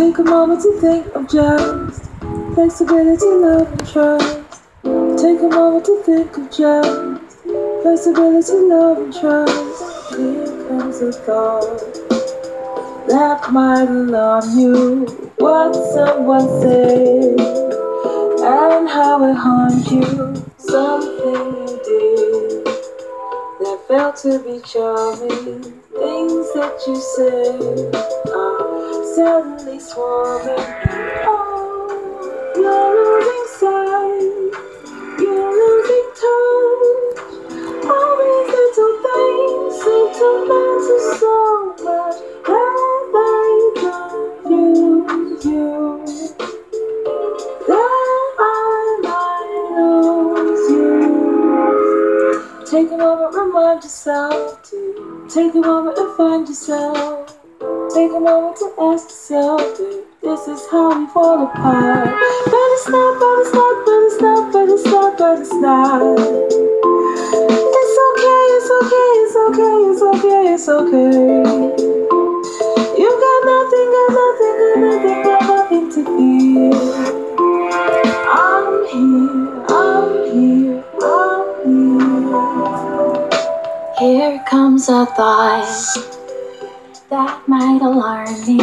Take a moment to think of just flexibility, love, and trust. Take a moment to think of just flexibility, love, and trust. Here comes a thought that might alarm you. What someone said and how it harmed you. Something you did that felt to be charming. Things that you said suddenly swarming. Oh, you're losing sight. You're losing touch. All these little things seem to matter so much that they confuse you. That I might lose you. Take a moment, remind yourself to take a moment and find yourself. Take a moment to ask yourself if this is how we fall apart. But it's not, but it's not, but it's not, but it's not, but it's not. It's okay, it's okay, it's okay, it's okay, it's okay. You got nothing, got nothing, got nothing, got nothing to fear. I'm here, I'm here, I'm here. Here comes a thought that might alarm me.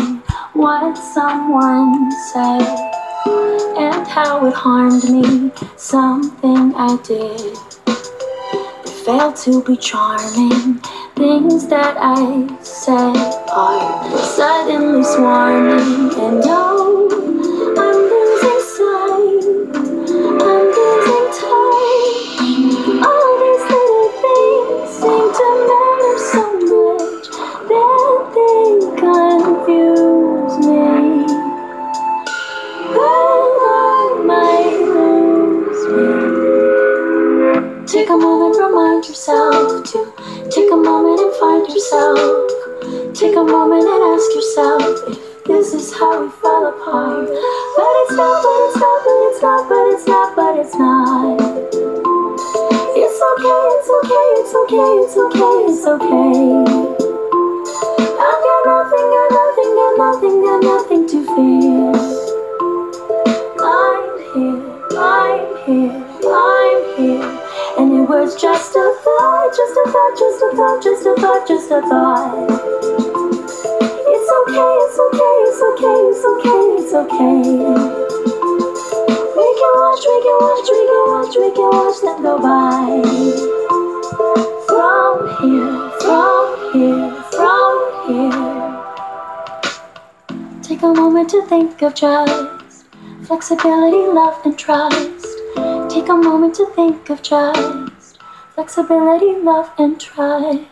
What someone said and how it harmed me. Something I did that failed to be charming. Things that I said are suddenly swarming, and oh, Take a moment, remind yourself to take a moment and find yourself. Take a moment and ask yourself if this is how we fall apart. But it's not, but it's not, but it's not, but it's not, but it's not. It's okay, it's okay, it's okay, it's okay, was just a thought, just a thought, just a thought, just a thought, just a thought. It's okay, it's okay, it's okay, it's okay, it's okay. We can watch, we can watch, we can watch, we can watch them go by. From here, from here, from here. Take a moment to think of just flexibility, love, and trust. Take a moment to think of just flexibility, love, and trust.